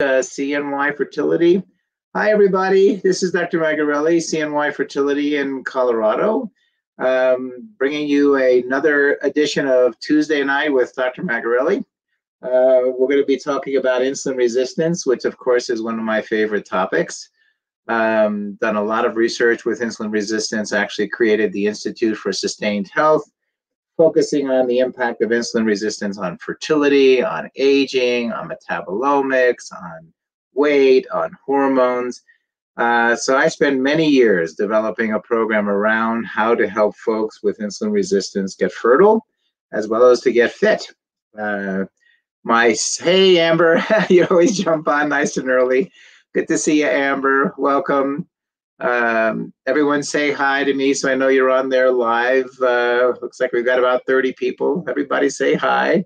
uh, CNY Fertility. Hi, everybody. This is Dr. Magarelli, CNY Fertility in Colorado, um, bringing you another edition of Tuesday Night with Dr. Magarelli. Uh, we're going to be talking about insulin resistance, which, of course, is one of my favorite topics. Um, done a lot of research with insulin resistance, actually created the Institute for Sustained Health, focusing on the impact of insulin resistance on fertility, on aging, on metabolomics, on weight, on hormones. Uh, so I spent many years developing a program around how to help folks with insulin resistance get fertile, as well as to get fit. Uh, my hey Amber, you always jump on nice and early. Good to see you, Amber. Welcome. Um, everyone say hi to me so I know you're on there live. Uh, looks like we've got about 30 people. Everybody say hi.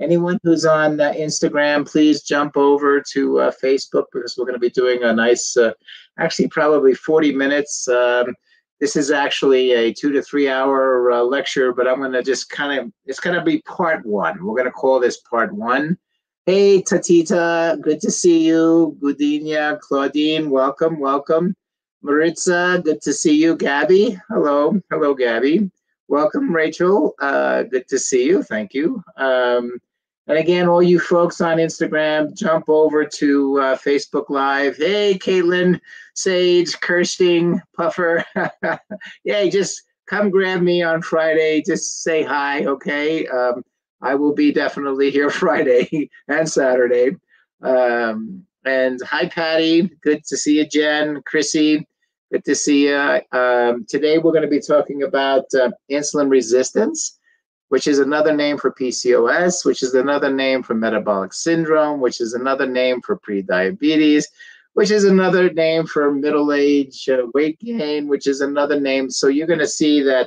Anyone who's on uh, Instagram, please jump over to uh, Facebook because we're going to be doing a nice, uh, actually, probably 40 minutes. Um, this is actually a two to three hour uh, lecture, but I'm going to just kind of, it's going to be part one. We're going to call this part one. Hey, Tatita, good to see you. Gudinia, Claudine, welcome, welcome. Maritza, good to see you. Gabby, hello. Hello, Gabby. Welcome, Rachel. Uh, good to see you. Thank you. Um, and again, all you folks on Instagram, jump over to uh, Facebook Live. Hey, Caitlin, Sage, Kirsting, Puffer. yeah, just come grab me on Friday. Just say hi, okay? Um, I will be definitely here Friday and Saturday. Um, and hi, Patty. Good to see you, Jen, Chrissy. Good to see you. Um, today we're going to be talking about uh, insulin resistance, which is another name for PCOS, which is another name for metabolic syndrome, which is another name for prediabetes, which is another name for middle age uh, weight gain, which is another name. So you're going to see that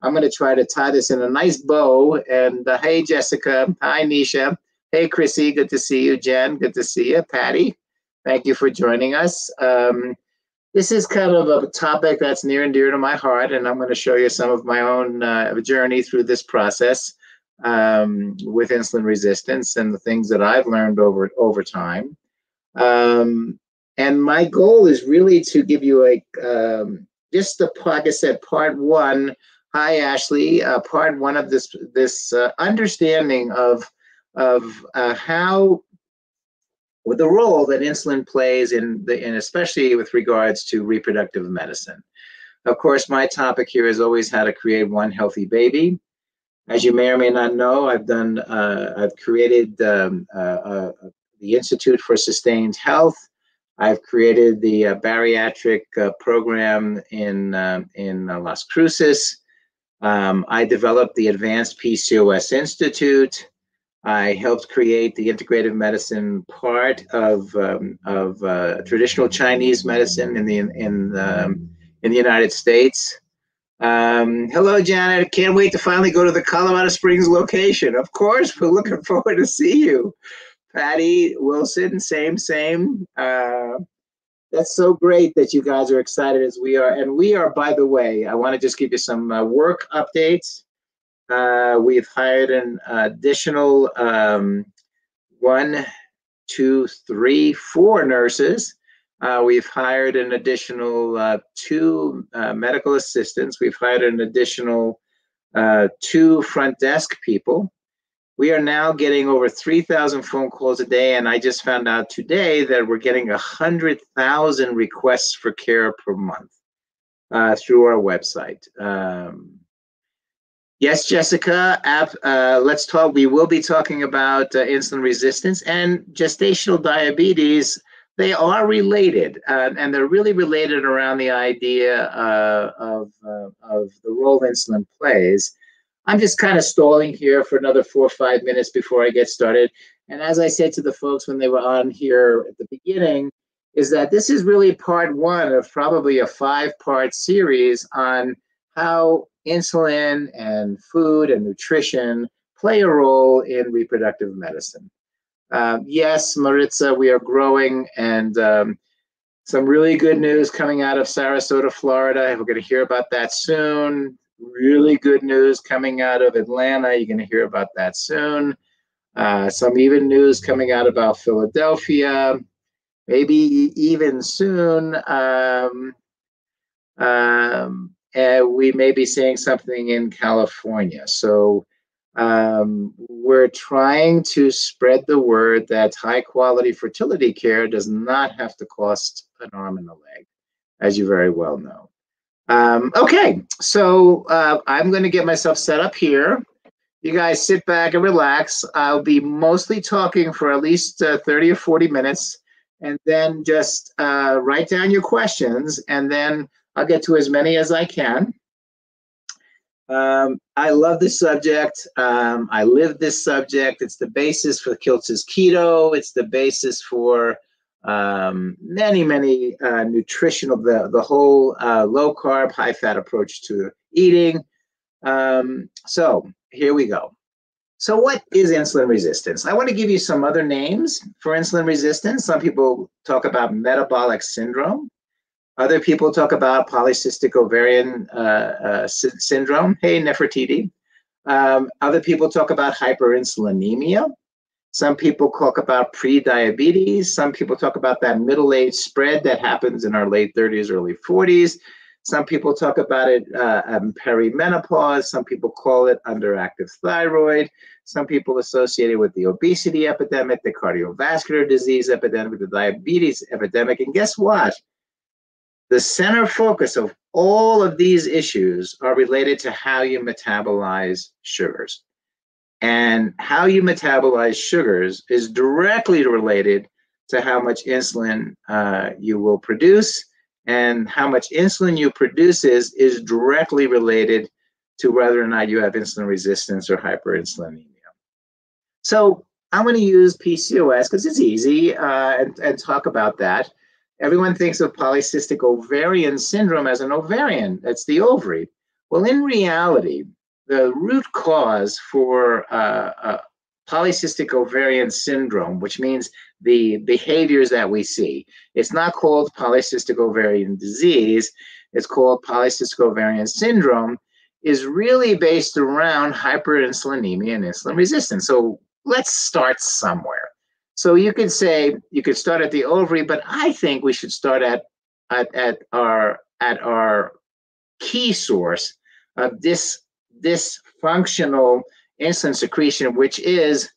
I'm going to try to tie this in a nice bow. And uh, hey, Jessica. Hi, Nisha. Hey, Chrissy. Good to see you. Jen. Good to see you. Patty. Thank you for joining us. Um, this is kind of a topic that's near and dear to my heart, and I'm going to show you some of my own uh, journey through this process um, with insulin resistance and the things that I've learned over over time. Um, and my goal is really to give you a um, just the like I said, part one. Hi, Ashley. Uh, part one of this this uh, understanding of of uh, how with the role that insulin plays in the in especially with regards to reproductive medicine. Of course, my topic here is always how to create one healthy baby. As you may or may not know, I've done uh, I've created um, uh, uh, the Institute for Sustained Health. I've created the uh, bariatric uh, program in um, in Las Cruces. Um, I developed the Advanced PCOS Institute. I helped create the integrative medicine part of um, of uh, traditional Chinese medicine in the in um, in the United States. Um, hello, Janet. Can't wait to finally go to the Colorado Springs location. Of course, we're looking forward to see you. Patty Wilson, same, same. Uh, that's so great that you guys are excited as we are. And we are, by the way, I want to just give you some uh, work updates. Uh, we've hired an additional um, one, two, three, four nurses. Uh, we've hired an additional uh, two uh, medical assistants. We've hired an additional uh, two front desk people. We are now getting over 3,000 phone calls a day, and I just found out today that we're getting 100,000 requests for care per month uh, through our website. Um, Yes, Jessica. Uh, let's talk. We will be talking about uh, insulin resistance and gestational diabetes. They are related, uh, and they're really related around the idea uh, of uh, of the role insulin plays. I'm just kind of stalling here for another four or five minutes before I get started. And as I said to the folks when they were on here at the beginning, is that this is really part one of probably a five-part series on how insulin and food and nutrition play a role in reproductive medicine. Um, yes, Maritza, we are growing and um, some really good news coming out of Sarasota, Florida. We're going to hear about that soon. Really good news coming out of Atlanta. You're going to hear about that soon. Uh, some even news coming out about Philadelphia, maybe even soon. Um, um, and we may be seeing something in California. So um, we're trying to spread the word that high quality fertility care does not have to cost an arm and a leg, as you very well know. Um, okay, so uh, I'm going to get myself set up here. You guys sit back and relax. I'll be mostly talking for at least uh, 30 or 40 minutes, and then just uh, write down your questions, and then I'll get to as many as I can. Um, I love this subject. Um, I live this subject. It's the basis for Kiltz's keto. It's the basis for um, many, many uh, nutritional, the, the whole uh, low carb, high fat approach to eating. Um, so here we go. So what is insulin resistance? I want to give you some other names for insulin resistance. Some people talk about metabolic syndrome. Other people talk about polycystic ovarian uh, uh, syndrome. Hey, Nefertiti. Um, other people talk about hyperinsulinemia. Some people talk about pre-diabetes. Some people talk about that middle age spread that happens in our late 30s, early 40s. Some people talk about it uh, um, perimenopause. Some people call it underactive thyroid. Some people associate it with the obesity epidemic, the cardiovascular disease epidemic, the diabetes epidemic. And guess what? The center focus of all of these issues are related to how you metabolize sugars. And how you metabolize sugars is directly related to how much insulin uh, you will produce. And how much insulin you produce is, is directly related to whether or not you have insulin resistance or hyperinsulinemia. So I'm going to use PCOS because it's easy uh, and, and talk about that. Everyone thinks of polycystic ovarian syndrome as an ovarian, that's the ovary. Well, in reality, the root cause for uh, uh, polycystic ovarian syndrome, which means the behaviors that we see, it's not called polycystic ovarian disease, it's called polycystic ovarian syndrome, is really based around hyperinsulinemia and insulin resistance. So let's start somewhere. So you could say you could start at the ovary, but I think we should start at at, at our at our key source of this this functional insulin secretion, which is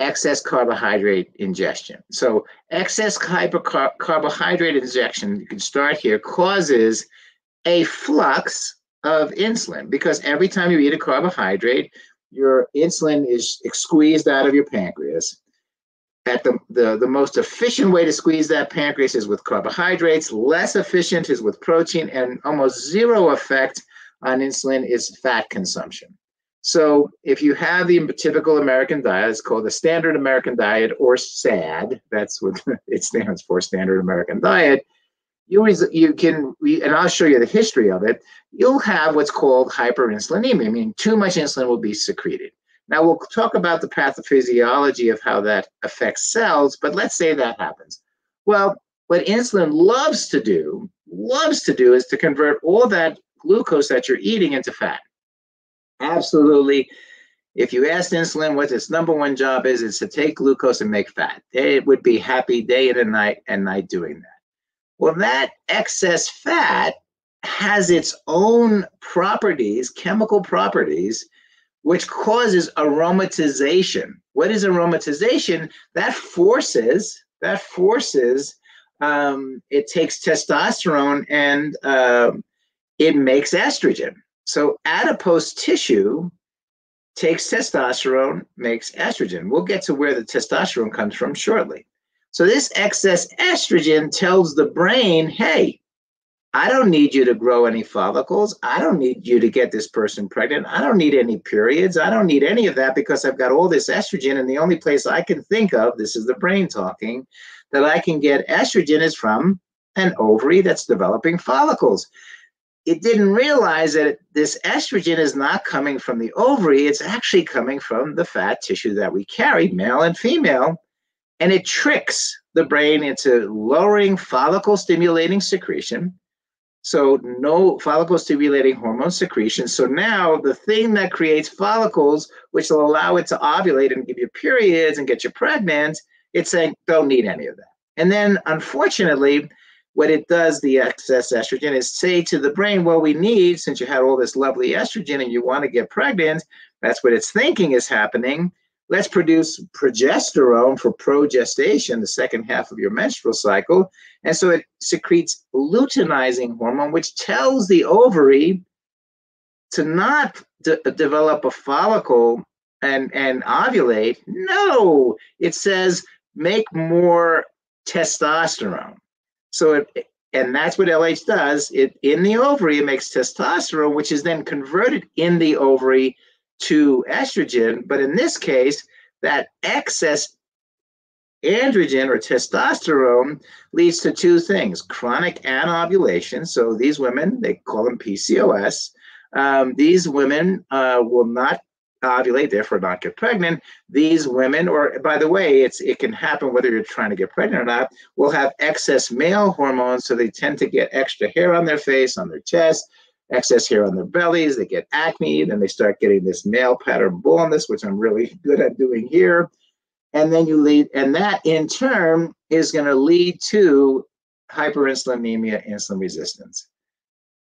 excess carbohydrate ingestion. So excess hypercar- carbohydrate injection, you can start here, causes a flux of insulin because every time you eat a carbohydrate, your insulin is squeezed out of your pancreas at the, the, the most efficient way to squeeze that pancreas is with carbohydrates, less efficient is with protein, and almost zero effect on insulin is fat consumption. So if you have the typical American diet, it's called the standard American diet or SAD, that's what it stands for, standard American diet, you, you can, and I'll show you the history of it, you'll have what's called hyperinsulinemia, meaning too much insulin will be secreted. Now we'll talk about the pathophysiology of how that affects cells, but let's say that happens. Well, what insulin loves to do, loves to do is to convert all that glucose that you're eating into fat. Absolutely. If you asked insulin what its number one job is, it's to take glucose and make fat. It would be happy day and night and night doing that. Well, that excess fat has its own properties, chemical properties, which causes aromatization. What is aromatization? That forces that forces um, it takes testosterone and uh, it makes estrogen. So adipose tissue takes testosterone, makes estrogen. We'll get to where the testosterone comes from shortly. So this excess estrogen tells the brain, hey, I don't need you to grow any follicles. I don't need you to get this person pregnant. I don't need any periods. I don't need any of that because I've got all this estrogen. And the only place I can think of, this is the brain talking, that I can get estrogen is from an ovary that's developing follicles. It didn't realize that this estrogen is not coming from the ovary, it's actually coming from the fat tissue that we carry, male and female. And it tricks the brain into lowering follicle stimulating secretion So no follicle stimulating hormone secretion. So now the thing that creates follicles, which will allow it to ovulate and give you periods and get you pregnant, it's saying don't need any of that. And then unfortunately, what it does, the excess estrogen, is say to the brain, well, we need, since you had all this lovely estrogen and you want to get pregnant, that's what it's thinking is happening. Let's produce progesterone for progestation, the second half of your menstrual cycle. And so it secretes luteinizing hormone, which tells the ovary to not de- develop a follicle and, and ovulate. No, it says make more testosterone. So it, and that's what LH does. It in the ovary, it makes testosterone, which is then converted in the ovary to estrogen. But in this case, that excess androgen or testosterone leads to two things chronic anovulation. So these women, they call them PCOS. Um, these women uh, will not ovulate, therefore not get pregnant. These women, or by the way, it's it can happen whether you're trying to get pregnant or not, will have excess male hormones, so they tend to get extra hair on their face, on their chest, excess hair on their bellies. They get acne, then they start getting this male pattern baldness, which I'm really good at doing here. And then you lead, and that in turn is going to lead to hyperinsulinemia, insulin resistance.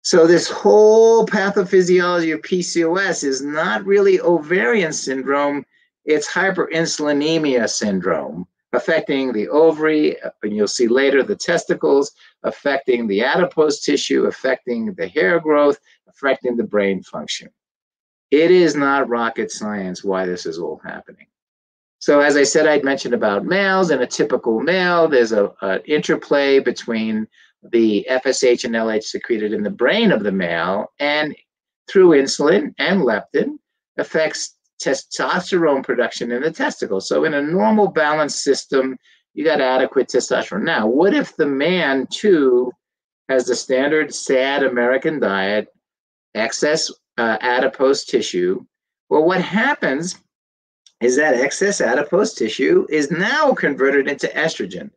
So this whole pathophysiology of PCOS is not really ovarian syndrome, it's hyperinsulinemia syndrome affecting the ovary, and you'll see later the testicles, affecting the adipose tissue, affecting the hair growth, affecting the brain function. It is not rocket science why this is all happening. So as I said, I'd mentioned about males and a typical male, there's a, a interplay between the FSH and LH secreted in the brain of the male and through insulin and leptin affects testosterone production in the testicles. So in a normal balanced system, you got adequate testosterone. Now, what if the man too has the standard SAD American diet, excess uh, adipose tissue? Well, what happens is that excess adipose tissue is now converted into estrogen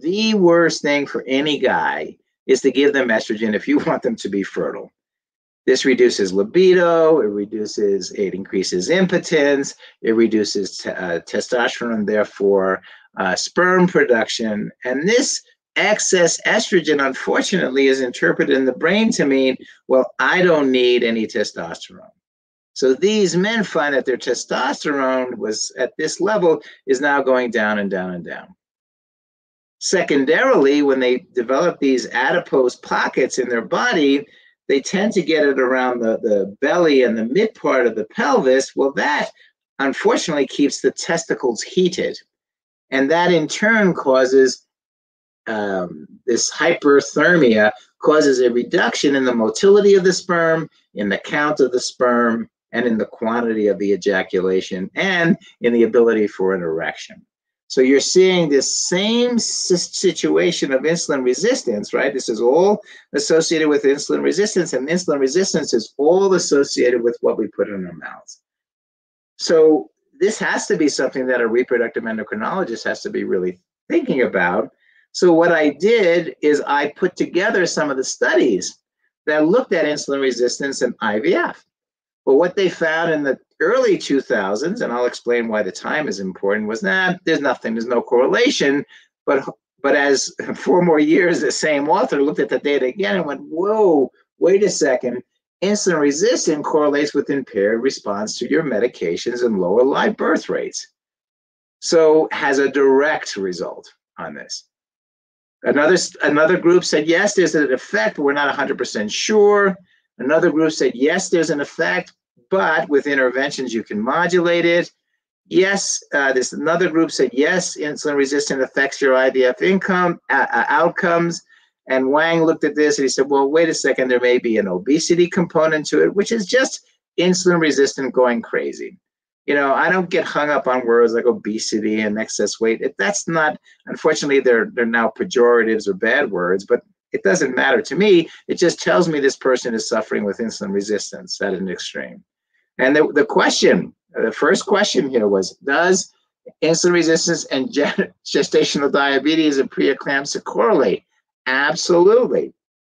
the worst thing for any guy is to give them estrogen if you want them to be fertile. This reduces libido, it reduces, it increases impotence, it reduces t- uh, testosterone, therefore uh, sperm production. And this excess estrogen, unfortunately, is interpreted in the brain to mean, well, I don't need any testosterone. So these men find that their testosterone was at this level is now going down and down and down. Secondarily, when they develop these adipose pockets in their body, they tend to get it around the, the belly and the mid part of the pelvis. Well, that unfortunately keeps the testicles heated. And that in turn causes um, this hyperthermia, causes a reduction in the motility of the sperm, in the count of the sperm, and in the quantity of the ejaculation, and in the ability for an erection. So you're seeing this same situation of insulin resistance, right? This is all associated with insulin resistance, and insulin resistance is all associated with what we put in our mouths. So this has to be something that a reproductive endocrinologist has to be really thinking about. So what I did is I put together some of the studies that looked at insulin resistance and IVF. But what they found in the early 2000s, and I'll explain why the time is important, was that nah, there's nothing, there's no correlation. But but as four more years, the same author looked at the data again and went, whoa, wait a second. Insulin resistance correlates with impaired response to your medications and lower live birth rates. So has a direct result on this. Another, another group said, yes, there's an effect, but we're not 100% sure. Another group said, yes, there's an effect, but with interventions, you can modulate it. Yes, uh, this another group said, yes, insulin resistant affects your IVF income uh, outcomes. And Wang looked at this and he said, well, wait a second, there may be an obesity component to it, which is just insulin resistant going crazy. You know, I don't get hung up on words like obesity and excess weight. That's not, unfortunately, they're they're now pejoratives or bad words, but it doesn't matter to me. It just tells me this person is suffering with insulin resistance at an extreme. And the, the question, the first question here was, does insulin resistance and gestational diabetes and preeclampsia correlate? Absolutely.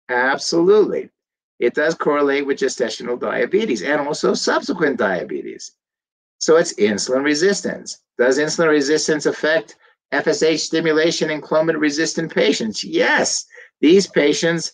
Absolutely. It does correlate with gestational diabetes and also subsequent diabetes. So it's insulin resistance. Does insulin resistance affect FSH stimulation in Clomid resistant patients? Yes. These patients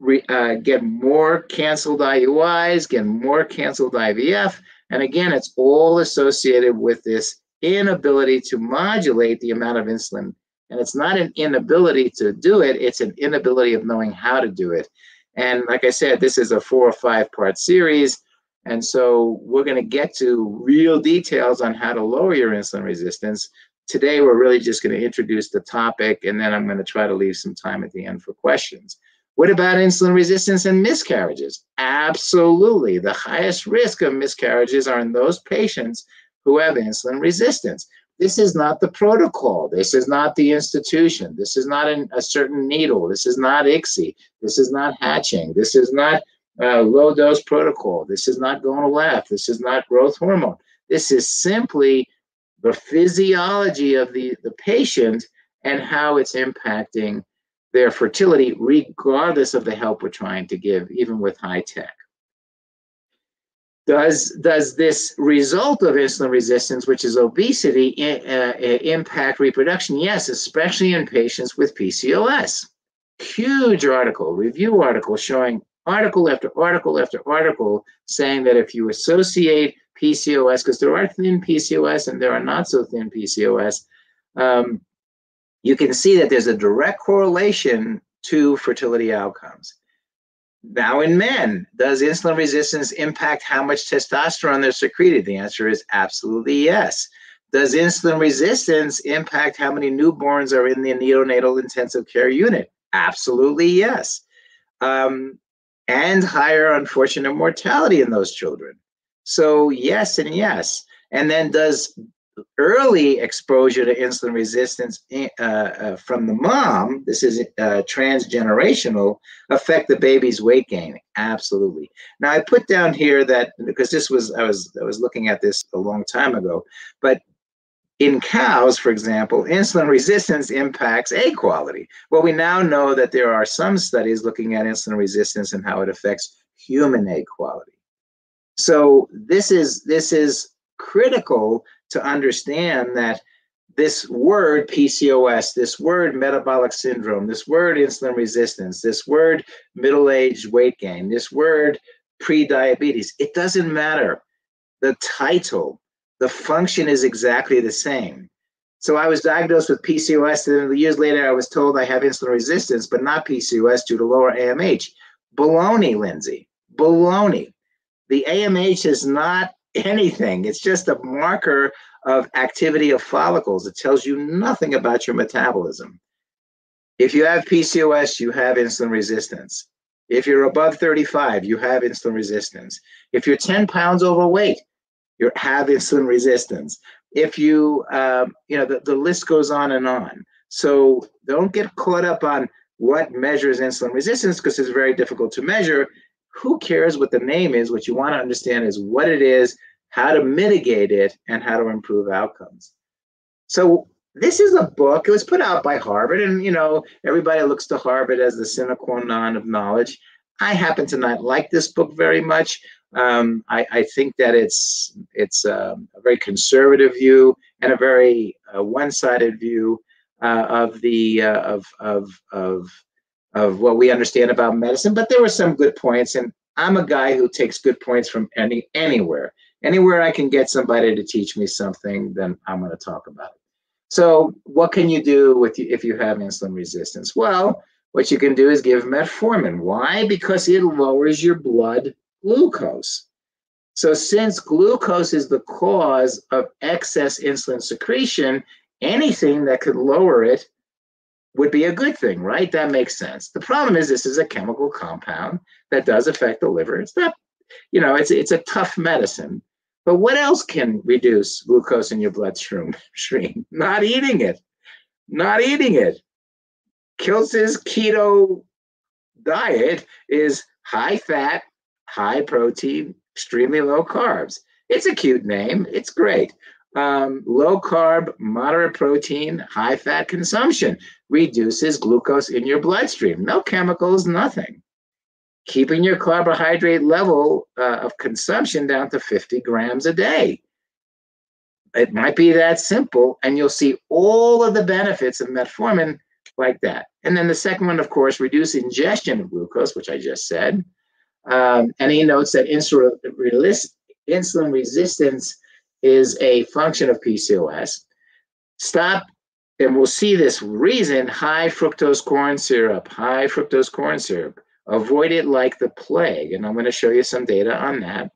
re, uh, get more canceled IUIs, get more canceled IVF. And again, it's all associated with this inability to modulate the amount of insulin. And it's not an inability to do it, it's an inability of knowing how to do it. And like I said, this is a four or five part series. And so we're going to get to real details on how to lower your insulin resistance. Today, we're really just going to introduce the topic, and then I'm going to try to leave some time at the end for questions. What about insulin resistance and miscarriages? Absolutely. The highest risk of miscarriages are in those patients who have insulin resistance. This is not the protocol. This is not the institution. This is not an, a certain needle. This is not ICSI. This is not hatching. This is not uh, low dose protocol. This is not Gonal-f. This is not growth hormone. This is simply the physiology of the, the patient and how it's impacting their fertility, regardless of the help we're trying to give, even with high tech. Does, does this result of insulin resistance, which is obesity, uh, impact reproduction? Yes, especially in patients with PCOS. Huge article, review article showing article after article after article saying that if you associate PCOS, because there are thin PCOS and there are not so thin PCOS, um, you can see that there's a direct correlation to fertility outcomes. Now, in men, does insulin resistance impact how much testosterone they're secreted? The answer is absolutely yes. Does insulin resistance impact how many newborns are in the neonatal intensive care unit? Absolutely yes. Um, and higher unfortunate mortality in those children. So, yes, and yes. And then, does early exposure to insulin resistance eh, uh, uh, from the mom, this is uh, transgenerational, affect the baby's weight gain? Absolutely. Now I put down here that because this was I was I was looking at this a long time ago, but in cows, for example, insulin resistance impacts egg quality. Well, we now know that there are some studies looking at insulin resistance and how it affects human egg quality. So this is this is critical to understand that this word PCOS, this word metabolic syndrome, this word insulin resistance, this word middle aged weight gain, this word pre-diabetes, it doesn't matter. The title, the function is exactly the same. So I was diagnosed with PCOS, and then years later I was told I have insulin resistance, but not PCOS due to lower AMH. Baloney, Lindsay. Baloney. The AMH is not anything. It's just a marker of activity of follicles. It tells you nothing about your metabolism. If you have PCOS, you have insulin resistance. If you're above 35, you have insulin resistance. If you're 10 pounds overweight, you have insulin resistance. If you, um, you know, the, the list goes on and on. So don't get caught up on what measures insulin resistance because it's very difficult to measure who cares what the name is? What you want to understand is what it is, how to mitigate it, and how to improve outcomes. So this is a book. It was put out by Harvard, and you know everybody looks to Harvard as the sine qua non of knowledge. I happen to not like this book very much. Um, I, I, think that it's it's um, a very conservative view and a very uh, one-sided view uh, of the uh, of of of of what we understand about medicine, but there were some good points. And I'm a guy who takes good points from any anywhere. Anywhere I can get somebody to teach me something, then I'm going to talk about it. So, what can you do with if you have insulin resistance? Well, what you can do is give metformin. Why? Because it lowers your blood glucose. So, since glucose is the cause of excess insulin secretion, anything that could lower it would be a good thing, right? That makes sense. The problem is this is a chemical compound that does affect the liver. It's not, you know, it's it's a tough medicine. But what else can reduce glucose in your bloodstream? Stream not eating it. Not eating it. Kiltz's keto diet is high fat, high protein, extremely low carbs. It's a cute name. It's great. Um, low carb, moderate protein, high fat consumption reduces glucose in your bloodstream. No chemicals, nothing. Keeping your carbohydrate level uh, of consumption down to 50 grams a day. It might be that simple, and you'll see all of the benefits of metformin like that. And then the second one, of course, reduce ingestion of glucose, which I just said. Um, and he notes that insulin, insulin resistance is a function of PCOS. Stop, and we'll see this reason high fructose corn syrup, high fructose corn syrup. Avoid it like the plague. And I'm going to show you some data on that.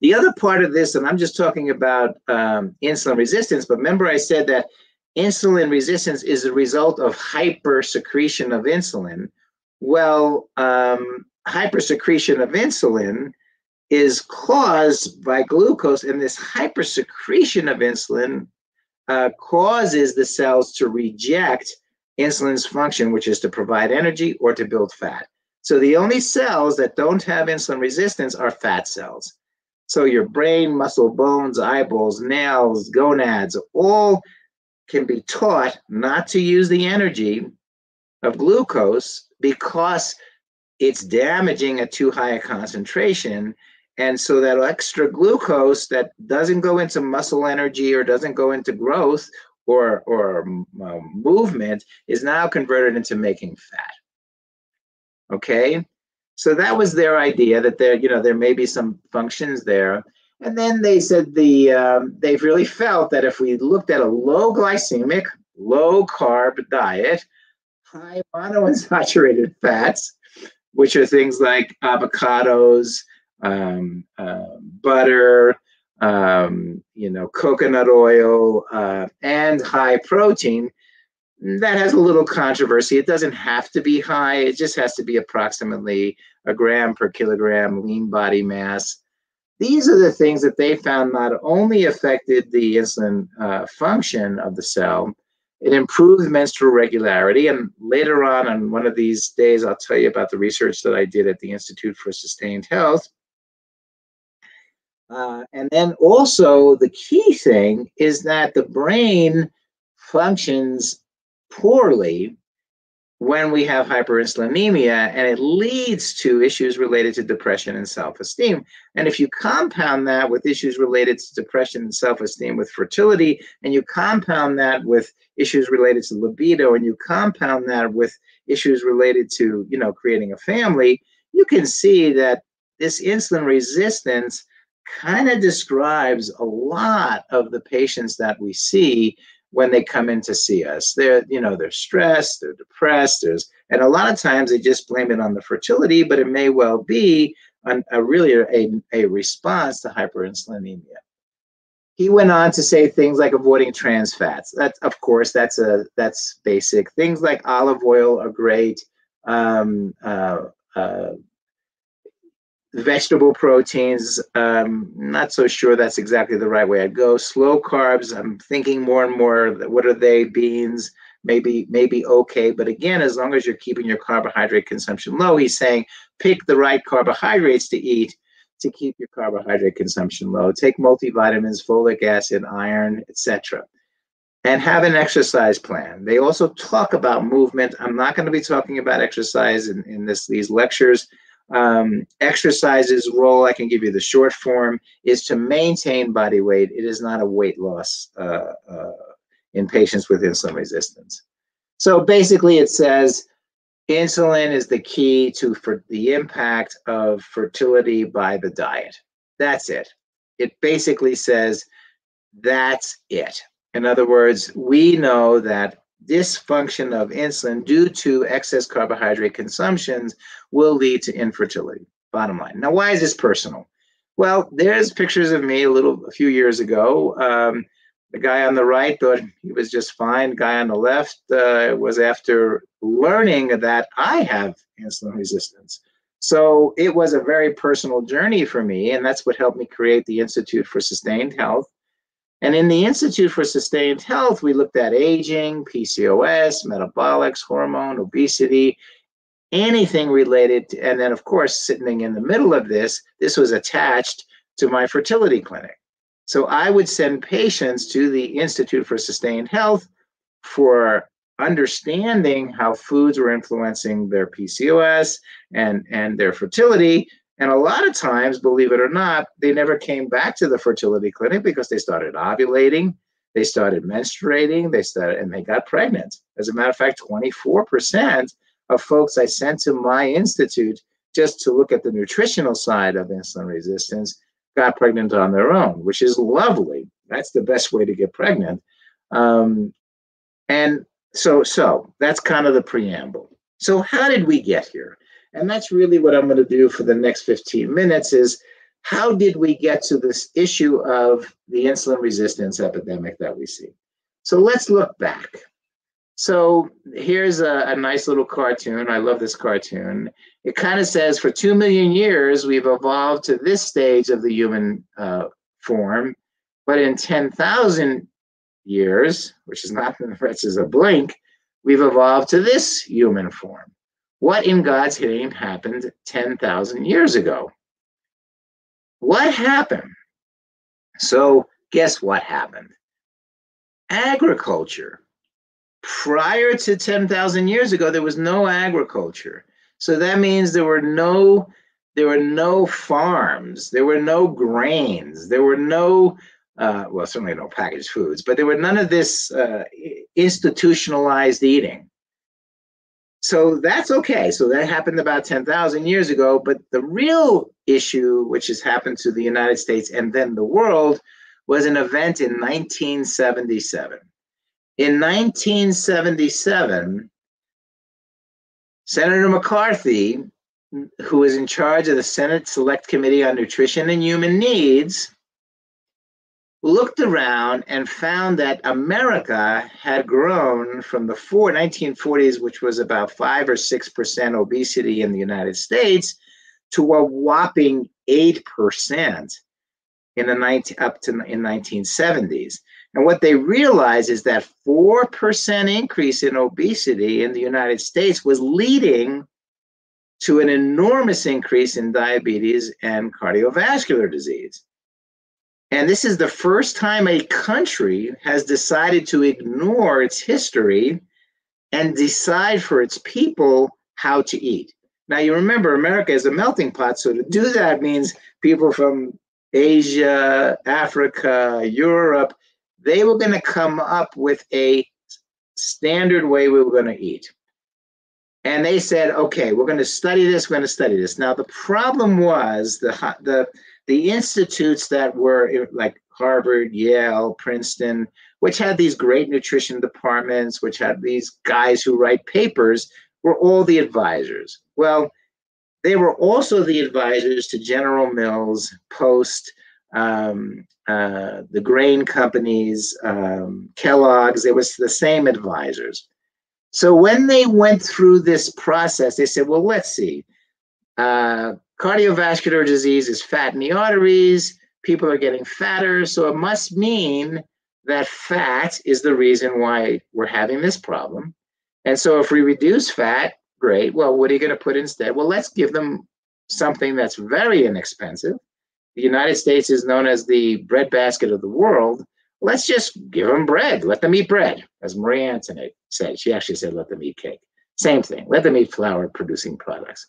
The other part of this, and I'm just talking about um, insulin resistance, but remember I said that insulin resistance is a result of hypersecretion of insulin. Well, um, hypersecretion of insulin is caused by glucose, and this hypersecretion of insulin uh, causes the cells to reject insulin's function, which is to provide energy or to build fat. So the only cells that don't have insulin resistance are fat cells. So your brain, muscle, bones, eyeballs, nails, gonads, all can be taught not to use the energy of glucose because it's damaging at too high a concentration. And so that extra glucose that doesn't go into muscle energy or doesn't go into growth or, or uh, movement is now converted into making fat. Okay, so that was their idea that there, you know, there may be some functions there. And then they said the um, they've really felt that if we looked at a low glycemic, low carb diet, high monounsaturated fats, which are things like avocados, um, uh, butter, um, you know, coconut oil, uh, and high protein, that has a little controversy. It doesn't have to be high. It just has to be approximately a gram per kilogram lean body mass. These are the things that they found not only affected the insulin uh, function of the cell, it improved menstrual regularity. And later on, on one of these days, I'll tell you about the research that I did at the Institute for Sustained Health. Uh, and then also, the key thing is that the brain functions poorly when we have hyperinsulinemia, and it leads to issues related to depression and self esteem. And if you compound that with issues related to depression and self esteem with fertility, and you compound that with issues related to libido, and you compound that with issues related to, you know, creating a family, you can see that this insulin resistance kind of describes a lot of the patients that we see when they come in to see us. They're, you know, they're stressed, they're depressed, there's, and a lot of times they just blame it on the fertility, but it may well be an, a really a, a response to hyperinsulinemia. He went on to say things like avoiding trans fats. That's of course that's a that's basic. Things like olive oil are great. Um, uh, uh, vegetable proteins, um, not so sure that's exactly the right way I'd go. Slow carbs, I'm thinking more and more, what are they? Beans, maybe, maybe okay. But again, as long as you're keeping your carbohydrate consumption low, he's saying pick the right carbohydrates to eat to keep your carbohydrate consumption low. Take multivitamins, folic acid, iron, etc. And have an exercise plan. They also talk about movement. I'm not going to be talking about exercise in, in this these lectures um, exercises role, I can give you the short form, is to maintain body weight. It is not a weight loss uh, uh, in patients with insulin resistance. So basically it says insulin is the key to for the impact of fertility by the diet. That's it. It basically says that's it. In other words, we know that dysfunction of insulin due to excess carbohydrate consumptions will lead to infertility. Bottom line. Now, why is this personal? Well, there's pictures of me a little a few years ago. Um, the guy on the right thought he was just fine. Guy on the left uh, was after learning that I have insulin resistance. So it was a very personal journey for me, and that's what helped me create the Institute for Sustained Health and in the Institute for Sustained Health, we looked at aging, PCOS, metabolics, hormone, obesity, anything related to, and then of course, sitting in the middle of this, this was attached to my fertility clinic. So I would send patients to the Institute for Sustained Health for understanding how foods were influencing their PCOS and, and their fertility. And a lot of times, believe it or not, they never came back to the fertility clinic because they started ovulating, they started menstruating, they started, and they got pregnant. As a matter of fact, 24% of folks I sent to my institute just to look at the nutritional side of insulin resistance got pregnant on their own, which is lovely. That's the best way to get pregnant. Um, and so, so that's kind of the preamble. So how did we get here? And that's really what I'm going to do for the next 15 minutes is how did we get to this issue of the insulin resistance epidemic that we see? So let's look back. So here's a, a nice little cartoon. I love this cartoon. It kind of says for two million years, we've evolved to this stage of the human uh, form. But in 10,000 years, which is not much as a blink, we've evolved to this human form. What in God's name happened 10,000 years ago? What happened? So, guess what happened? Agriculture. Prior to 10,000 years ago, there was no agriculture. So that means there were no there were no farms, there were no grains, there were no uh, well, certainly no packaged foods, but there were none of this uh, institutionalized eating. So that's okay. So that happened about 10,000 years ago. But the real issue, which has happened to the United States and then the world, was an event in 1977. In 1977, Senator McCarthy, who was in charge of the Senate Select Committee on Nutrition and Human Needs, looked around and found that America had grown from the four, 1940s, which was about five or six percent obesity in the United States, to a whopping eight percent in the 19, up to in 1970s. And what they realized is that four percent increase in obesity in the United States was leading to an enormous increase in diabetes and cardiovascular disease. And this is the first time a country has decided to ignore its history and decide for its people how to eat. Now, you remember America is a melting pot, so to do that means people from Asia, Africa, Europe, they were going to come up with a standard way we were going to eat. And they said, okay, we're going to study this, we're going to study this. Now, the problem was the, the the institutes that were eh, like Harvard, Yale, Princeton, which had these great nutrition departments, which had these guys who write papers, were all the advisors. Well, they were also the advisors to General Mills, Post, um, uh, the grain companies, um, Kellogg's. It was the same advisors. So when they went through this process, they said, well, let's see. Uh, cardiovascular disease is fat in the arteries. People are getting fatter. So it must mean that fat is the reason why we're having this problem. And so if we reduce fat, great. Well, what are you going to put instead? Well, let's give them something that's very inexpensive. The United States is known as the breadbasket of the world. Let's just give them bread. Let them eat bread, as Marie Antoinette said. She actually said, let them eat cake. Same thing. Let them eat flour producing products.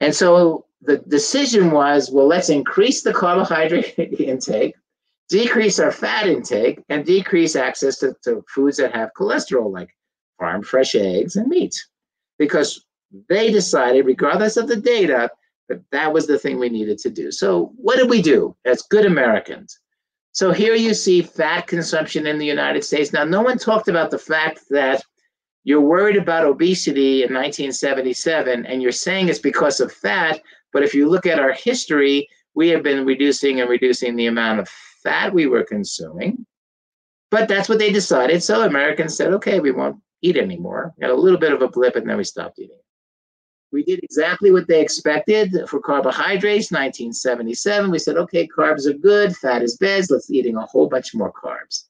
And so the decision was, well, let's increase the carbohydrate intake, decrease our fat intake, and decrease access to, to foods that have cholesterol, like farm fresh eggs and meat. Because they decided, regardless of the data, that that was the thing we needed to do. So what did we do as good Americans? So here you see fat consumption in the United States. Now, no one talked about the fact that you're worried about obesity in 1977 and you're saying it's because of fat, but if you look at our history, we have been reducing and reducing the amount of fat we were consuming. But that's what they decided. So Americans said, okay, we won't eat anymore. Got a little bit of a blip and then we stopped eating. We did exactly what they expected for carbohydrates, 1977. We said, okay, carbs are good, fat is bad, let's eating a whole bunch more carbs.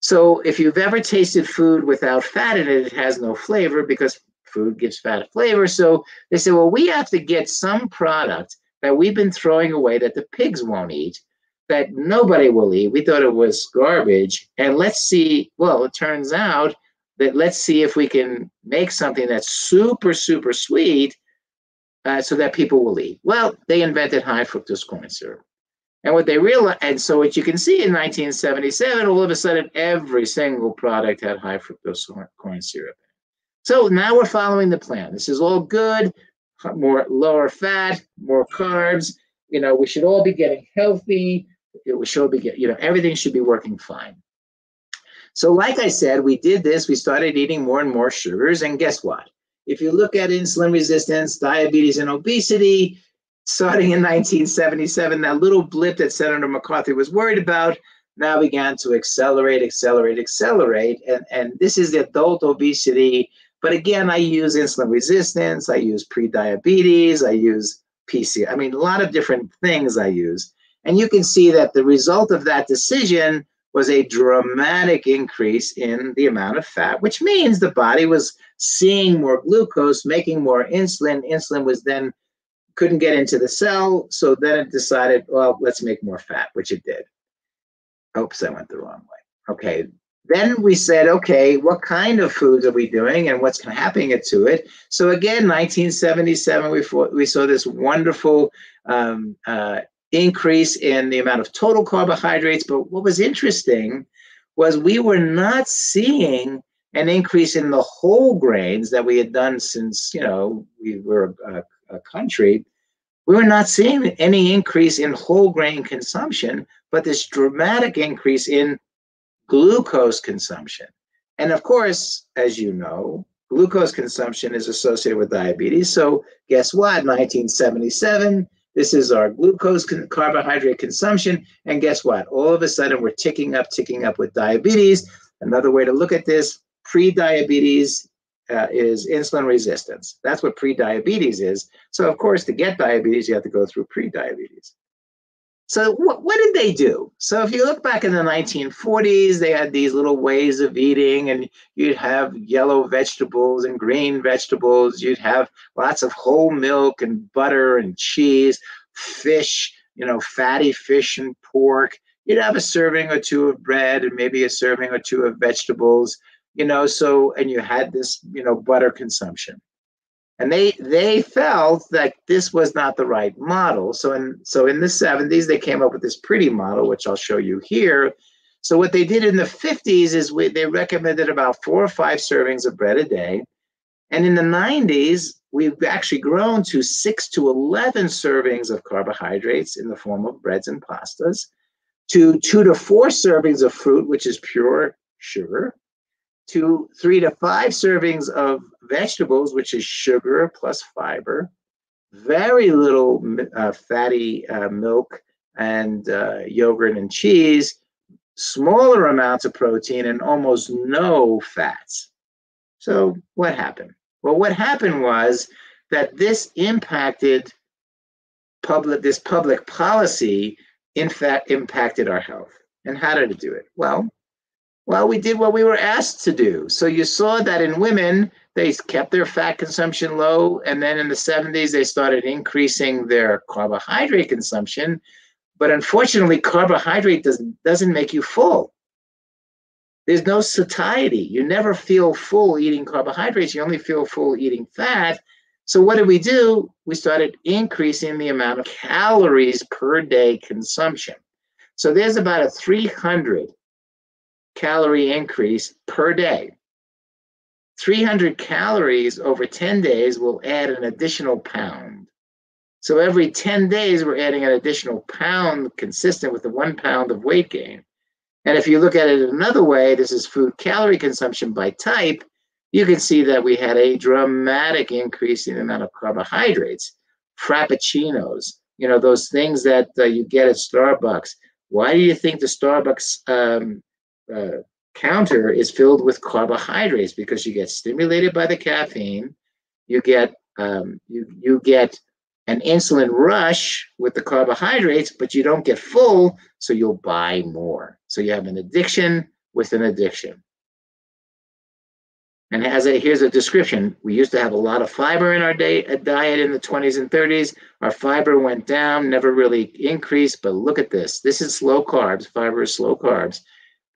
So if you've ever tasted food without fat in it, it has no flavor because food gives fat a flavor. So they said, well, we have to get some product that we've been throwing away that the pigs won't eat. that nobody will eat. We thought it was garbage. And let's see, well, it turns out that let's see if we can make something that's super, super sweet uh, so that people will eat. Well, they invented high fructose corn syrup. And what they realized, and so what you can see in 1977, all of a sudden, every single product had high fructose corn syrup. So now we're following the plan. This is all good, more lower fat, more carbs. You know, we should all be getting healthy. We should be you know, everything should be working fine. So, like I said, we did this. We started eating more and more sugars, and guess what? If you look at insulin resistance, diabetes, and obesity, starting in 1977, that little blip that Senator McCarthy was worried about now began to accelerate, accelerate, accelerate. And, and this is the adult obesity. But again, I use insulin resistance, I use pre-diabetes, I use PC. I mean, a lot of different things I use. And you can see that the result of that decision was a dramatic increase in the amount of fat, which means the body was seeing more glucose, making more insulin. Insulin was then couldn't get into the cell. So then it decided, well, let's make more fat, which it did. Oops, I went the wrong way. Okay. Then we said, okay, what kind of foods are we doing and what's happening to it? So again, 1977, we, we saw this wonderful um, uh, increase in the amount of total carbohydrates. But what was interesting was we were not seeing an increase in the whole grains that we had done since, you know, we were a, a country, we were not seeing any increase in whole grain consumption, but this dramatic increase in glucose consumption. And of course, as you know, glucose consumption is associated with diabetes. So guess what? 1977, this is our glucose con carbohydrate consumption. And guess what? All of a sudden, we're ticking up, ticking up with diabetes. Another way to look at this, pre-diabetes uh, is insulin resistance. That's what pre-diabetes is. So of course, to get diabetes, you have to go through pre-diabetes. So what, what did they do? So if you look back in the 1940s, they had these little ways of eating and you'd have yellow vegetables and green vegetables. You'd have lots of whole milk and butter and cheese, fish, you know, fatty fish and pork. You'd have a serving or two of bread and maybe a serving or two of vegetables you know so and you had this you know butter consumption. And they they felt that this was not the right model. So in so in the 70s they came up with this pretty model which i'll show you here. So what they did in the 50s is we, they recommended about four or five servings of bread a day. And in the 90s we've actually grown to six to 11 servings of carbohydrates in the form of breads and pastas to two to four servings of fruit which is pure sugar to three to five servings of vegetables, which is sugar plus fiber, very little uh, fatty uh, milk and uh, yogurt and cheese, smaller amounts of protein, and almost no fats. So, what happened? Well, what happened was that this impacted public this public policy in fact impacted our health and how did it do it well well, we did what we were asked to do. So you saw that in women, they kept their fat consumption low. And then in the 70s, they started increasing their carbohydrate consumption. But unfortunately, carbohydrate doesn't, doesn't make you full. There's no satiety. You never feel full eating carbohydrates. You only feel full eating fat. So what did we do? We started increasing the amount of calories per day consumption. So there's about a 300 calorie increase per day. 300 calories over 10 days will add an additional pound. So every 10 days, we're adding an additional pound consistent with the one pound of weight gain. And if you look at it another way, this is food calorie consumption by type, you can see that we had a dramatic increase in the amount of carbohydrates, frappuccinos, you know, those things that uh, you get at Starbucks. Why do you think the Starbucks um, uh, counter is filled with carbohydrates because you get stimulated by the caffeine, you get um, you you get an insulin rush with the carbohydrates, but you don't get full, so you'll buy more. So you have an addiction with an addiction. And as a here's a description. We used to have a lot of fiber in our day, diet in the 20s and 30s. Our fiber went down, never really increased. But look at this. This is slow carbs. Fiber is slow carbs.